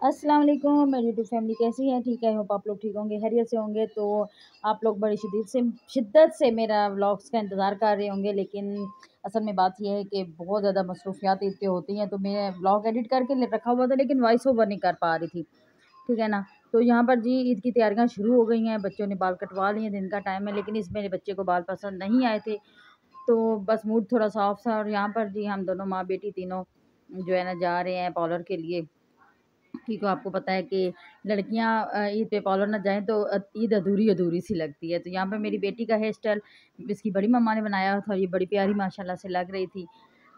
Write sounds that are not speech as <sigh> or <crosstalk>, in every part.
अस्सलाम वालेकुम, मेरी यूट्यूब फैमिली कैसी है? ठीक है होप आप लोग ठीक होंगे हैरियत से होंगे। तो आप लोग बड़ी शिद्दत से शिद्दत से मेरा व्लॉग्स का इंतज़ार कर रहे होंगे, लेकिन असल में बात यह है कि बहुत ज़्यादा मसरूफियात इतनी होती हैं तो मैं व्लॉग एडिट करके रखा हुआ था, लेकिन वॉइस ओवर नहीं कर पा रही थी। ठीक है ना? तो यहाँ पर जी, ईद की तैयारियाँ शुरू हो गई हैं, बच्चों ने बाल कटवा लिए दिन का टाइम है, लेकिन इस मेरे बच्चे को बाल पसंद नहीं आए थे। तो बस मूड थोड़ा सा ऑफ़ था, और यहाँ पर जी, हम दोनों माँ बेटी तीनों जो है ना, जा रहे हैं पार्लर के लिए। क्योंकि आपको पता है कि लड़कियाँ ईद पे पार्लर ना जाएँ तो ईद अधूरी अधूरी सी लगती है। तो यहाँ पे मेरी बेटी का हेयर स्टाइल, इसकी बड़ी मम्मा ने बनाया था और ये बड़ी प्यारी माशाल्लाह से लग रही थी।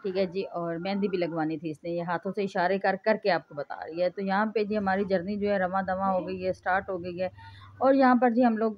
ठीक है जी, और मेहंदी भी लगवानी थी इसने, ये हाथों से इशारे कर कर के आपको बता रही है। तो यहाँ पे जी हमारी जर्नी जो है रवा दवा हो गई है, स्टार्ट हो गई है। और यहाँ पर जी हम लोग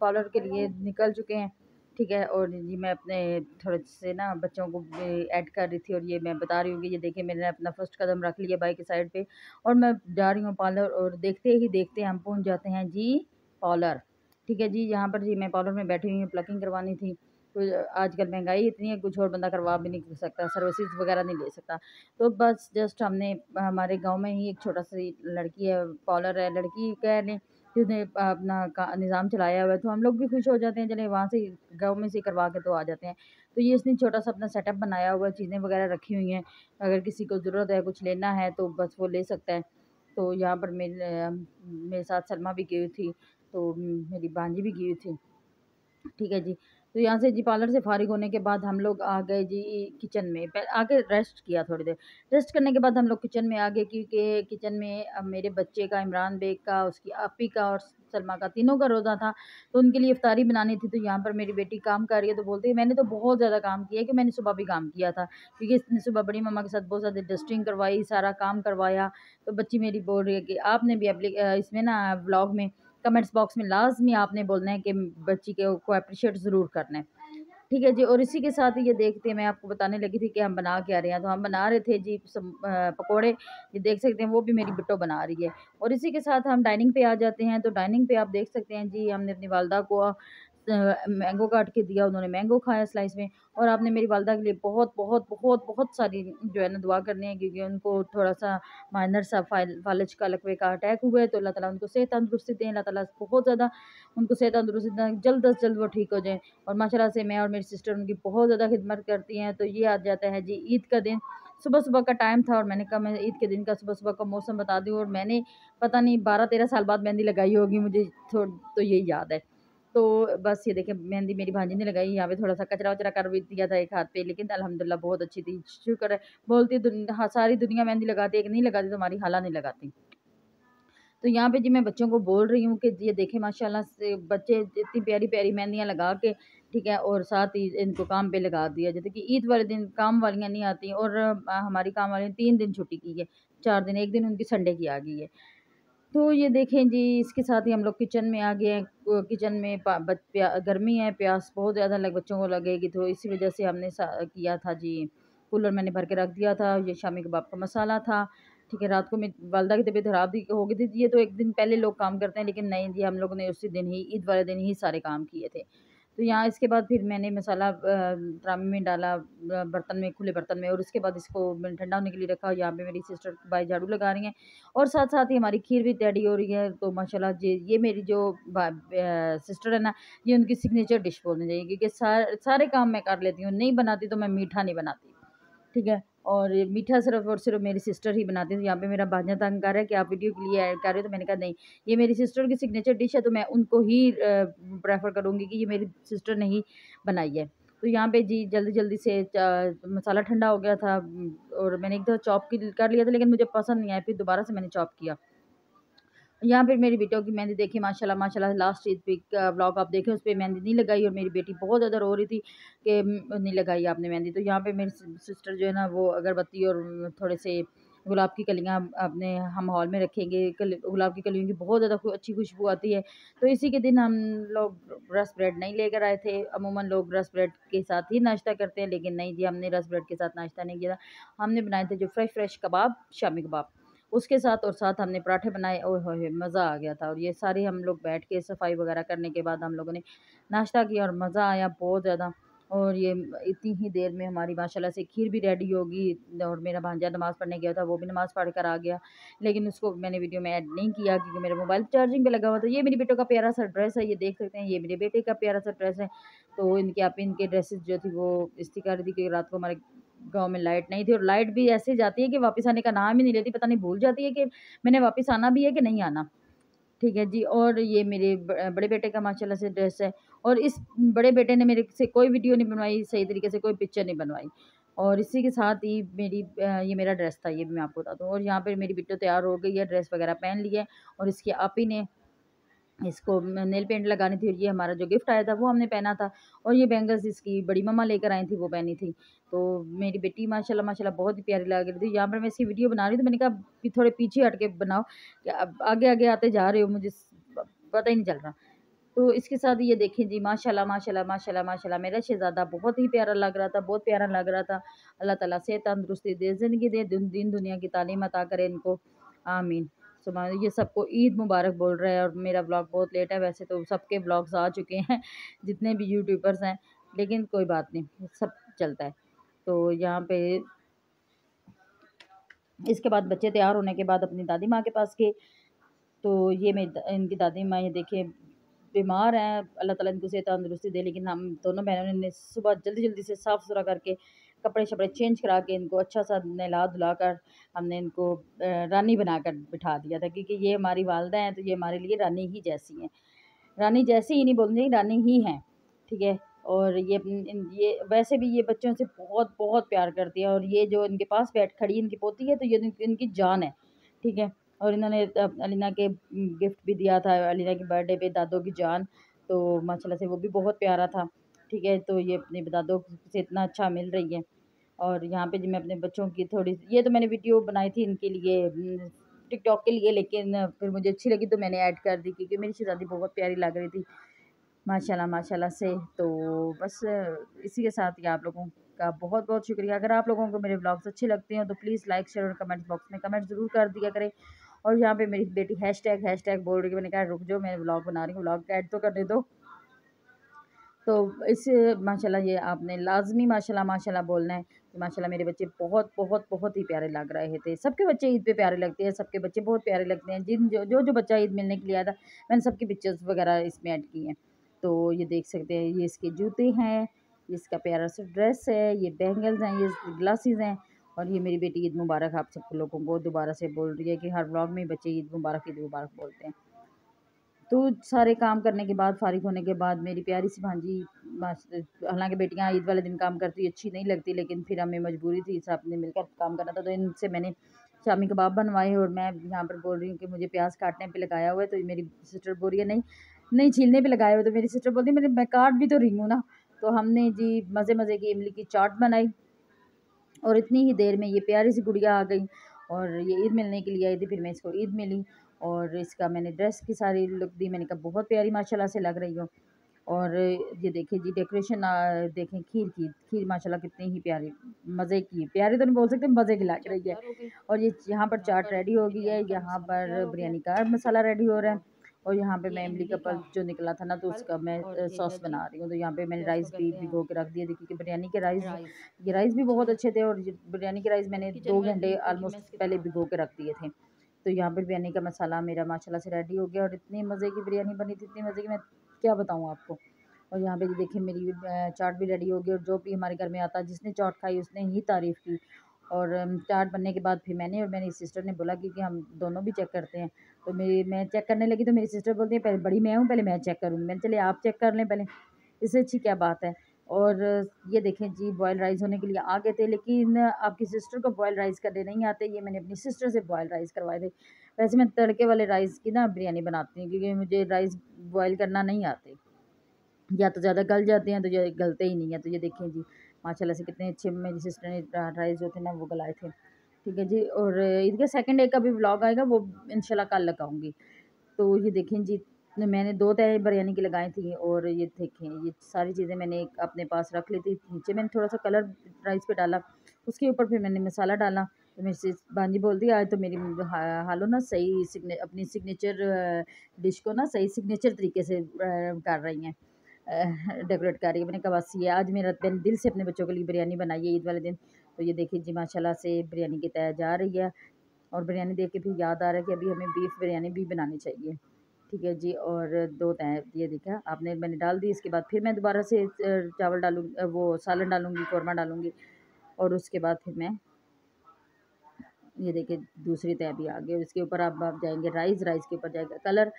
पार्लर के लिए निकल चुके हैं। ठीक है, और जी मैं अपने थोड़े से ना बच्चों को ऐड कर रही थी और ये मैं बता रही हूँ कि ये देखिए मैंने अपना फ़र्स्ट कदम रख लिया बाइक की साइड पे और मैं जा रही हूँ पार्लर और देखते ही देखते हम पहुँच जाते हैं जी पार्लर। ठीक है जी, यहाँ पर जी मैं पार्लर में बैठी हुई हूँ, प्लकिंग करवानी थी। तो आजकल महँगाई इतनी है, कुछ और बंदा करवा भी नहीं सकता, सर्विसेज़ वगैरह नहीं ले सकता। तो बस जस्ट हमने, हमारे गाँव में ही एक छोटा सी लड़की है, पार्लर है, लड़की कह लें उसने अपना का, निज़ाम चलाया हुआ है तो हम लोग भी खुश हो जाते हैं, चले वहाँ से गाँव में से करवा के तो आ जाते हैं। तो ये इसने छोटा सा अपना सेटअप बनाया हुआ है, चीज़ें वगैरह रखी हुई हैं। अगर किसी को ज़रूरत है, कुछ लेना है तो बस वो ले सकता है। तो यहाँ पर मेरे मेरे साथ सलमा भी गई थी तो मेरी भांजी भी गई थी। ठीक है जी। तो यहाँ से जी पार्लर से फारिग होने के बाद हम लोग आ गए जी किचन में। आके रेस्ट किया थोड़ी देर। रेस्ट करने के बाद हम लोग किचन में आ गए क्योंकि किचन में मेरे बच्चे का, इमरान बेग का, उसकी आपी का और सलमा का तीनों का रोज़ा था। तो उनके लिए इफ्तारी बनानी थी तो यहाँ पर मेरी बेटी काम कर रही है। तो बोलती है, मैंने तो बहुत ज़्यादा काम किया कि मैंने सुबह भी काम किया था, क्योंकि इसने सुबह बड़ी मम्मा के साथ बहुत ज़्यादा डस्टिंग करवाई, सारा काम करवाया। तो बच्ची मेरी बोल रही है कि आपने भी इसमें ना ब्लॉग में कमेंट्स बॉक्स में लाजमी आपने बोलना है कि बच्ची के को अप्रिशिएट ज़रूर करना है। ठीक है जी, और इसी के साथ ये देखते हैं, मैं आपको बताने लगी थी कि हम बना के आ रहे हैं। तो हम बना रहे थे जी पकोड़े, ये देख सकते हैं, वो भी मेरी बिट्टो बना रही है। और इसी के साथ हम डाइनिंग पे आ जाते हैं तो डाइनिंग पे आप देख सकते हैं जी, हमने अपनी वालदा को मैंगो काट के दिया उन्होंने, मैंगो खाया स्लाइस में और आपने मेरी वालदा के लिए बहुत बहुत बहुत बहुत सारी जो है ना दुआ करनी है क्योंकि उनको थोड़ा सा माइनर सा फालज का लकवे का अटैक हुआ है तो अल्लाह ताला उनको सेहत तंदुरुस्ती दें, अल्लाह ताला बहुत ज़्यादा उनको सेहत तंदरुस्ती दें, जल्द अज जल्द वो ठीक हो जाएँ और माशाल्लाह से मैं और मेरी सिस्टर उनकी बहुत ज़्यादा खिदमत करती हैं। तो ये आ जाता है जी ईद का दिन। सुबह सुबह का टाइम था और मैंने कहा मैं ईद के दिन का सुबह सुबह का मौसम बता दूँ और मैंने पता नहीं बारह तेरह साल बाद मेहंदी लगाई होगी मुझे तो यही याद है। तो बस ये देखें मेहंदी मेरी भांजी ने लगाई, यहाँ पे थोड़ा सा कचरा वचरा कर भी दिया था एक हाथ पे, लेकिन अल्हम्दुलिल्लाह बहुत अच्छी थी, शुक्र है। बोलती दुनिया हाँ सारी दुनिया मेहंदी लगाती एक नहीं लगाती तो हमारी हाला नहीं लगाती। तो यहाँ पे जी मैं बच्चों को बोल रही हूँ कि ये देखें, माशाल्लाह से बच्चे इतनी प्यारी प्यारी मेहंदियाँ लगा के, ठीक है, और साथ ही इनको काम पे लगा दिया, जैसे कि ईद वाले दिन काम वालियाँ नहीं आती, और हमारी काम वाली तीन दिन छुट्टी की है, चार दिन, एक दिन उनकी संडे की आ गई है। तो ये देखें जी, इसके साथ ही हम लोग किचन में आ गए हैं। किचन में गर्मी है, प्यास बहुत ज़्यादा लग, बच्चों को लगेगी तो इसी वजह से हमने किया था जी। कूलर मैंने भर के रख दिया था, ये शामी कबाब का मसाला था। ठीक है, रात को मैं वालदा की तबीयत ख़राब हो गई थी, ये तो एक दिन पहले लोग काम करते हैं, लेकिन नहीं जी, हम लोगों ने उसी दिन ही, ईद वाले दिन ही सारे काम किए थे। तो यहाँ इसके बाद फिर मैंने मसाला ड्रामे में डाला बर्तन में, खुले बर्तन में और उसके बाद इसको मैंने ठंडा होने के लिए रखा। यहाँ पे मेरी सिस्टर भाई झाड़ू लगा रही हैं और साथ साथ ही हमारी खीर भी रेडी हो रही है। तो माशाल्लाह जी, ये मेरी जो सिस्टर है ना, ये उनकी सिग्नेचर डिश बोलनी चाहिए क्योंकि सारे काम मैं कर लेती हूँ, नहीं बनाती तो मैं मीठा नहीं बनाती। ठीक है? और मीठा सिर्फ़ और सिर्फ़ मेरी सिस्टर ही बनाती थी यहाँ पे मेरा भांजा तंग कर रहा है कि आप वीडियो के लिए ऐड कर रहे हो? तो मैंने कहा, नहीं, ये मेरी सिस्टर की सिग्नेचर डिश है तो मैं उनको ही प्रेफर करूँगी कि ये मेरी सिस्टर ने ही बनाई है। तो यहाँ पे जी, जल्दी जल्दी से मसाला ठंडा हो गया था, और मैंने एक दफ़ा चॉप कर लिया था, लेकिन मुझे पसंद नहीं आया, फिर दोबारा से मैंने चॉप किया। यहाँ पर मेरी बेटियों की मेहंदी देखी, माशाल्लाह माशाल्लाह लास्ट ईद पे का ब्लॉग आप देखें उस पर मेहंदी नहीं लगाई और मेरी बेटी बहुत ज़्यादा रो रही थी कि नहीं लगाई आपने मेहंदी। तो यहाँ पे मेरी सिस्टर जो है ना, वो अगरबत्ती और थोड़े से गुलाब की कलियाँ अपने हम हॉल में रखेंगे गुलाब की कलियों की बहुत ज़्यादा अच्छी खुशबू आती है। तो इसी के दिन हम लोग रस ब्रेड नहीं लेकर आए थे। अमूमन लोग रस ब्रेड के साथ ही नाश्ता करते हैं, लेकिन नहीं जी, हमने रस ब्रेड के साथ नाश्ता नहीं किया हमने बनाए थे जो फ्रेश फ्रेश कबाब, शामी कबाब। उसके साथ और साथ हमने पराठे बनाए। ओह हो मज़ा आ गया था। और ये सारे हम लोग बैठ के सफ़ाई वगैरह करने के बाद हम लोगों ने नाश्ता किया और मज़ा आया बहुत ज़्यादा। और ये इतनी ही देर में हमारी माशाल्लाह से खीर भी रेडी होगी और मेरा भांजा नमाज़ पढ़ने गया था, वो भी नमाज़ पढ़ कर आ गया। लेकिन उसको मैंने वीडियो में ऐड नहीं किया क्योंकि मेरा मोबाइल चार्जिंग पे लगा हुआ था। ये मेरी बेटों का प्यारा सा ड्रेस है, ये देख सकते हैं, ये मेरे बेटे का प्यारा सा ड्रेस है। तो इनके, आप इनके ड्रेसेस जो थी वो इस्ती रही थी कि रात को हमारे गाँव में लाइट नहीं थी और लाइट भी ऐसे जाती है कि वापस आने का नाम ही नहीं लेती, पता नहीं भूल जाती है कि मैंने वापस आना भी है कि नहीं आना। ठीक है जी, और ये मेरे बड़े बेटे का माशाल्लाह से ड्रेस है और इस बड़े बेटे ने मेरे से कोई वीडियो नहीं बनवाई, सही तरीके से कोई पिक्चर नहीं बनवाई। और इसी के साथ ही मेरी ये मेरा ड्रेस था, ये भी मैं आपको बता दूँ। और यहाँ पर मेरी बिट्टो तैयार हो गई है, ड्रेस वगैरह पहन ली है और इसकी आप ही ने इसको नेल पेंट लगानी थी और ये हमारा जो गिफ्ट आया था, वो हमने पहना था। और ये बैंगल्स इसकी बड़ी मम्मा लेकर आई थी, वो पहनी थी। तो मेरी बेटी माशाल्लाह माशाल्लाह, बहुत ही प्यारी लग रही थी। यहाँ पर मैं इसकी वीडियो बना रही थी तो मैंने कहा थोड़े पीछे हट के बनाओ, कि अब आगे आगे आते जा रहे हो, मुझे पता ही नहीं चल रहा। तो इसके साथ ये देखें जी, माशाल्लाह माशाल्लाह माशाल्लाह माशाल्लाह, मेरा शहज़ादा बहुत ही प्यारा लग रहा था, बहुत प्यारा लग रहा था। अल्लाह ताला से तंदरुस्ती दे, ज़िंदगी दे दिन दुनिया की तालीम अता करे इनको। आमीन। सुबह ये सबको ईद मुबारक बोल रहे हैं और मेरा ब्लॉग बहुत लेट है। वैसे तो सबके ब्लॉग्स आ चुके हैं, <laughs> जितने भी यूट्यूबर्स हैं, लेकिन कोई बात नहीं, सब चलता है। तो यहाँ पे इसके बाद बच्चे तैयार होने के बाद अपनी दादी माँ के पास गए। तो ये मेरी इनकी दादी माँ, ये देखें बीमार हैं। अल्लाह ताला इनको सेहत तंदरुस्ती दे, लेकिन हम दोनों बहनों ने सुबह जल्दी जल्दी से साफ़ सुथरा करके कपड़े शपड़े चेंज करा के इनको अच्छा सा नहला धुला कर हमने इनको रानी बनाकर बिठा दिया था, क्योंकि ये हमारी वालदा हैं तो ये हमारे लिए रानी ही जैसी हैं। रानी जैसी ही नहीं बोलते रानी ही हैं, ठीक है? और ये ये, वैसे भी ये बच्चों से बहुत बहुत प्यार करती है, और ये जो इनके पास बैठ खड़ी इनकी पोती है तो ये इनकी जान है, ठीक है? और इन्होंने अलीना के गिफ्ट भी दिया था, अलीना के बर्थडे पे दादों की जान तो माशाल्लाह से वो भी बहुत प्यारा था, ठीक है? तो ये अपने दादों से इतना अच्छा मिल रही है। और यहाँ पे जी मैं अपने बच्चों की थोड़ी ये तो मैंने वीडियो बनाई थी इनके लिए टिकटॉक के लिए, लेकिन फिर मुझे अच्छी लगी तो मैंने ऐड कर दी, क्योंकि मेरी शहजादी बहुत प्यारी लग रही थी, माशाल्लाह माशाल्लाह से तो बस इसी के साथ ही आप लोगों का बहुत बहुत शुक्रिया। अगर आप लोगों को मेरे ब्लॉग्स अच्छे लगते हैं तो प्लीज़ लाइक, शेयर और कमेंट बॉक्स में कमेंट ज़रूर कर दिया करें। और यहाँ पे मेरी बेटी हैश टैग हैश टैग बोल रही है, मैंने कहा, रुक जाओ, मैं ब्लॉग बना रही हूँ, ब्लॉग ऐड तो करने दो। तो इस, माशाल्लाह, ये आपने लाजमी, माशाल्लाह माशाल्लाह बोलना है। कि माशाल्लाह मेरे बच्चे बहुत बहुत बहुत ही प्यारे लग रहे थे। सबके बच्चे ईद पे प्यारे लगते हैं, सबके बच्चे बहुत प्यारे लगते हैं। जिन, जो जो जो बच्चा ईद मिलने के लिए आया था, मैंने सबकी पिक्चर्स वगैरह इसमें ऐड की हैं। तो ये देख सकते हैं, ये इसके जूते हैं, ये इसका प्यारा सा ड्रेस है, ये बैंगल्स हैं, ये ग्लासेस हैं और ये मेरी बेटी ईद मुबारक आप सब लोगों को दोबारा से बोल रही है कि हर ब्लॉग में बच्चे ईद मुबारक ईद मुबारक बोलते हैं। तो सारे काम करने के बाद, फ़ारिग होने के बाद मेरी प्यारी सी भांजी हालाँकि बेटियाँ ईद वाले दिन काम करती, अच्छी नहीं लगती, लेकिन फिर हमें मजबूरी थी, सबने मिलकर काम करना था तो इनसे मैंने शामी कबाब बनवाए और मैं यहाँ पर बोल रही हूँ कि मुझे प्याज काटने पे लगाया हुआ है तो मेरी सिस्टर बोल रही है, नहीं नहीं छीलने पे लगाया हुआ तो मेरी सिस्टर बोलती है मैं काट भी तो रही हूँ ना। तो हमने जी मज़े मज़े की इमली की चाट बनाई और इतनी ही देर में ये प्यारी सी गुड़िया आ गई और ये ईद मिलने के लिए आई थी, फिर मैं इसको ईद मिली। और इसका मैंने ड्रेस की सारी लुक दी मैंने कहा बहुत प्यारी माशाल्लाह से लग रही हो। और ये देखिए जी डेकोरेशन देखें खीर की खीर माशाल्लाह कितनी ही प्यारी मज़े की प्यारी तो नहीं बोल सकते मज़े की लग रही है। और ये यहाँ पर चाट रेडी हो गई है यहाँ पर बिरयानी का मसाला रेडी हो रहा है और यहाँ पे मैं इमली का पल जो निकला था ना तो उसका मैं सॉस बना रही हूँ तो यहाँ पे मैंने राइस भी भिगो के रख दिया देखिए कि बिरयानी के राइस ये राइस भी बहुत अच्छे थे और बिरयानी के राइस मैंने दो घंटे ऑलमोस्ट पहले भिगो के रख दिए थे। तो यहाँ पर बिरयानी का मसाला मेरा माशाल्लाह से रेडी हो गया और इतनी मज़े की बिरयानी बनी थी इतनी मज़े की मैं क्या बताऊँ आपको। और यहाँ पे देखिए मेरी चाट भी रेडी हो गई और जो भी हमारे घर में आता जिसने चाट खाई उसने ही तारीफ़ की। और चाट बनने के बाद फिर मैंने और मेरी सिस्टर ने बोला कि, कि हम दोनों भी चेक करते हैं। तो मेरी मैं चेक करने लगी तो मेरी सिस्टर बोलती है पहले बड़ी मैं हूँ पहले मैं चेक करूँगी। मैंने चले आप चेक कर लें पहले। इससे अच्छी क्या बात है? और ये देखें जी बॉयल राइस होने के लिए आ गए थे, लेकिन आपकी सिस्टर को बॉयल राइस करने नहीं आते, ये मैंने अपनी सिस्टर से बॉयल राइस करवाए थे। वैसे मैं तड़के वाले राइस की ना बिरयानी बनाती हूँ, क्योंकि मुझे राइस बॉयल करना नहीं आते। या तो ज़्यादा गल जाते हैं तो ये गलते ही नहीं है। तो ये देखें जी, माशाल्लाह से कितने अच्छे मेरी सिस्टर ने राइस जो थे ना, वो गलाए थे। ठीक है जी, और इसका सेकेंड डे का भी ब्लॉग आएगा, वो इनशाला कल लगाऊँगी। तो ये देखें जी मैंने दो तय बिरयानी की लगाई थी और ये देखें, ये सारी चीज़ें मैंने एक अपने पास रख ली थी। नीचे मैंने थोड़ा सा कलर राइस पे डाला, उसके ऊपर फिर मैंने मसाला डाला। तो मेरी से भांजी बोलती, आज तो मेरी हालो ना, सही सिग्ने, अपनी सिग्नेचर डिश को ना सही सिग्नेचर तरीके से कर रही हैं। डेकोरेट कर रही है। मैंने कहा, बस ये, आज मेरा दिन, दिल से अपने बच्चों के लिए बिरयानी बनाई है ईद वाले दिन। तो ये देखिए, जी माशाल्लाह से बिरयानी की तय जा रही है और बिरयानी देख के फिर याद आ रहा है कि अभी हमें बीफ बिरयानी भी बनानी चाहिए। ठीक है जी, और दो तय ये देखा, आपने मैंने डाल दी, इसके बाद फिर मैं दोबारा से चावल डालूँगी वो सालन डालूँगी, कौरमा डालूँगी, और उसके बाद फिर मैं, ये देखिए, दूसरी तय भी आ गई और इसके ऊपर आप आप जाएँगे, राइस राइस के ऊपर जाएगा कलर,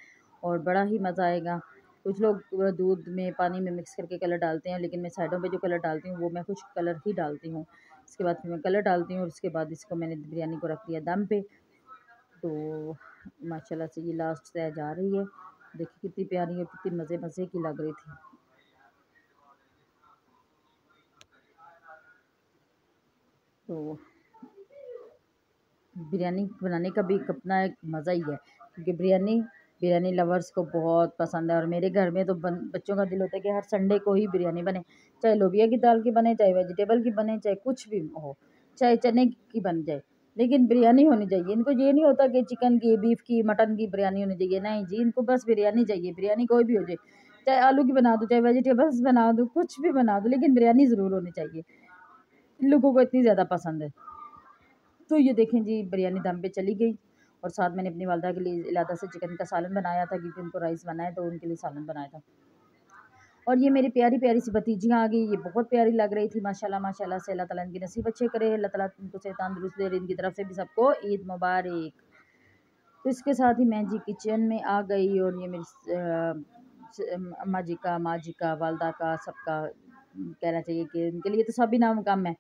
और बड़ा ही मज़ा आएगा। कुछ लोग दूध में, पानी में मिक्स करके कलर डालते हैं, लेकिन मैं साइडों पे जो कलर डालती हूँ, वो मैं कुछ कलर ही डालती हूँ। इसके बाद फिर मैं कलर डालती हूँ, और उसके बाद इसको मैंने बिरयानी को रख दिया दम पे तो माशाल्लाह से ये लास्ट तय जा रही है। देखिए कितनी प्यारी और कितनी मज़े मज़े की लग रही थी। तो बिरयानी बनाने का भी अपना एक मज़ा ही है, क्योंकि बिरयानी बिरयानी लवर्स को बहुत पसंद है और मेरे घर में तो बन, बच्चों का दिल होता है कि हर संडे को ही बिरयानी बने, चाहे लोबिया की दाल की बने, चाहे वेजिटेबल की बने, चाहे कुछ भी हो, चाहे चने की बन जाए। लेकिन बिरयानी होनी चाहिए। इनको ये नहीं होता कि चिकन की, बीफ की, मटन की बिरयानी होनी चाहिए। नहीं जी, इनको बस बिरयानी चाहिए। बिरयानी कोई भी हो जाए, चाहे आलू की बना दो, चाहे वेजिटेबल्स बना दो, कुछ भी बना दो, लेकिन बिरयानी ज़रूर होनी चाहिए। इन लोगों को इतनी ज़्यादा पसंद है। तो ये देखें जी, बिरयानी दम पे चली गई और साथ मैंने अपनी वालदा के लिए इलादा से चिकन का सालन बनाया था, क्योंकि उनको राइस बनाया तो उनके लिए सालन बनाया था। और ये मेरी प्यारी प्यारी सी भतीजियाँ आ गई। ये बहुत प्यारी लग रही थी, माशाल्लाह माशाल्लाह से। अल्लाह ताला इनकी नसीब अच्छे करे। अल्लाह ताला उनको से तंदुरुस्त दे, इनकी तरफ़ से भी सबको ईद मुबारक। तो इसके साथ ही मैं जी किचन में आ गई और ये मेरी अम्मा जी का, माँ जी का, वालदा का, सबका कहना चाहिए कि इनके लिए तो सभी नाम कम है।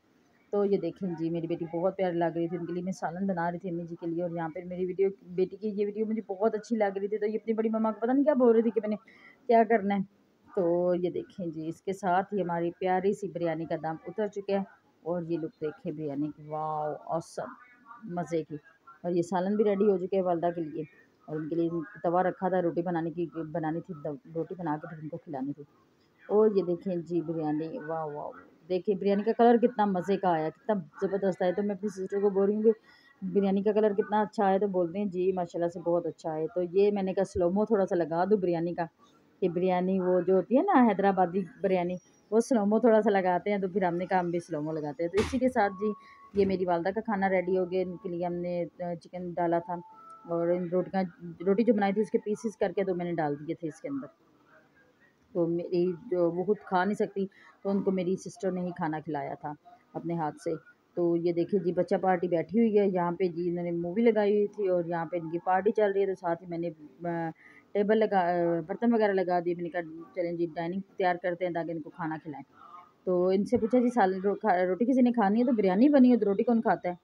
तो ये देखें जी, मेरी बेटी बहुत प्यारी लग रही थी उनके लिए मैं सालन बना रही थी अम्मी जी के लिए। और यहाँ पर मेरी वीडियो, बेटी की ये वीडियो मुझे बहुत अच्छी लग रही थी। तो ये अपनी बड़ी मम्मा को पता नहीं क्या बोल रही थी कि मैंने क्या करना है। तो ये देखें जी, इसके साथ ही हमारी प्यारी सी बिरयानी का दाम उतर चुके हैं और ये लुक देखें बिरयानी की। वाह औसम मज़े की। और ये सालन भी रेडी हो चुके हैं वालदा के लिए। और उनके लिए तवा रखा था, रोटी बनाने की, बनानी थी रोटी बना के फिर उनको खिलानी थी। और ये देखें जी बिरयानी वाह वाह देखिए बिरयानी का कलर कितना मज़े का आया, कितना ज़बरदस्त आया। तो मैं अपनी सिस्टर को बोल रही हूँ कि बिरयानी का कलर कितना अच्छा आया तो बोलते हैं जी, माशाल्लाह से बहुत अच्छा है तो ये मैंने कहा स्लोमो थोड़ा सा लगा दूँ बिरयानी का। कि बिरयानी वो जो होती है ना, हैदराबादी बिरयानी, वो स्लोमो थोड़ा सा लगाते हैं तो फिर हमने कहा हम भी स्लोमो लगाते हैं। तो इसी के साथ जी, ये मेरी वालदा का खाना रेडी हो गया, इनके लिए हमने चिकन डाला था और इन रोटियाँ, रोटी जो बनाई थी उसके पीसेस करके तो मैंने डाल दिए थे इसके अंदर। तो मेरी जो, वो खुद खा नहीं सकती तो उनको मेरी सिस्टर ने ही खाना खिलाया था अपने हाथ से। तो ये देखिए जी, बच्चा पार्टी बैठी हुई है, यहाँ पे जी इन्होंने मूवी लगाई हुई थी और यहाँ पे इनकी पार्टी चल रही है तो साथ ही मैंने टेबल लगा बर्तन वगैरह लगा दिए। मैंने कहा चलें जी डाइनिंग तैयार करते हैं ताकि इनको खाना खिलाएँ। तो इनसे पूछा जी साल रो, रोटी किसी ने खानी है? तो बिरयानी बनी है तो रोटी कौन खाता है?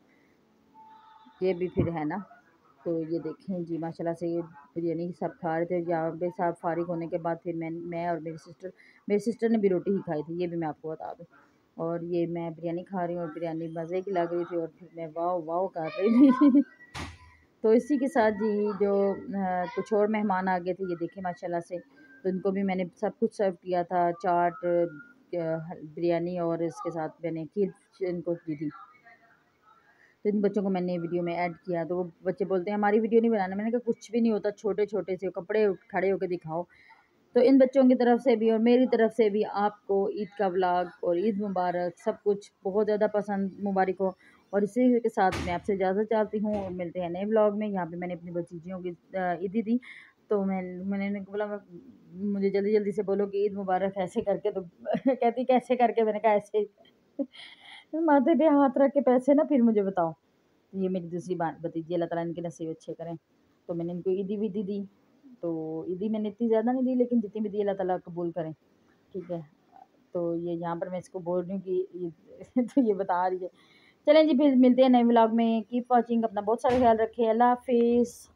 ये भी फिर है ना? तो ये देखें जी माशाल्लाह से ये बिरयानी सब खा रहे थे। यहाँ पे सब फारिग होने के बाद फिर मैं मैं और मेरी सिस्टर मेरी सिस्टर ने भी रोटी ही खाई थी। ये भी मैं आपको बता दूँ। और ये मैं बिरयानी खा रही हूँ और बिरयानी मज़े की लग रही थी और फिर मैं वाह वाह कर रही थी। तो इसी के साथ जी जो कुछ और मेहमान आ गए थे, ये देखें माशाल्लाह से तो इनको भी मैंने सब कुछ सर्व किया था, चाट बिरयानी और इसके साथ मैंने खीर इनको दी थी। तो इन बच्चों को मैंने वीडियो में ऐड किया तो वो बच्चे बोलते हैं, हमारी वीडियो नहीं बनाना। मैंने कहा, कुछ भी नहीं होता छोटे छोटे से कपड़े खड़े होकर दिखाओ। तो इन बच्चों की तरफ़ से भी और मेरी तरफ़ से भी आपको ईद का व्लॉग और ईद मुबारक, सब कुछ बहुत ज़्यादा पसंद, मुबारक हो। और इसी के साथ मैं आपसे इजाज़त चाहती हूँ और मिलते हैं नए ब्लॉग में। यहाँ पे मैंने अपनी भतीजियों की ईदी दी। तो मैं, मैंने बोला मुझे जल्दी जल्दी से बोलो कि ईद मुबारक ऐसे करके। तो <laughs> कहती, कैसे करके? मैंने कहा, ऐसे <laughs> माथे पे हाथ रख के पैसे ना, फिर मुझे बताओ। ये मेरी दूसरी बात भतीजी, अल्लाह ताला इनके नसीब अच्छे करें। तो मैंने इनको ईदी भी दी तो ईदी मैंने इतनी ज़्यादा नहीं दी, लेकिन जितनी भी दी, अल्लाह ताला कबूल करें। ठीक है? तो ये, यहाँ पर मैं इसको बोल रही हूँ कि <laughs> तो ये बता रही है। चलें जी, फिर मिलते हैं नए ब्लॉग में। कीप वॉचिंग अपना बहुत सारा ख्याल रखें। अल्लाह हाफिज़।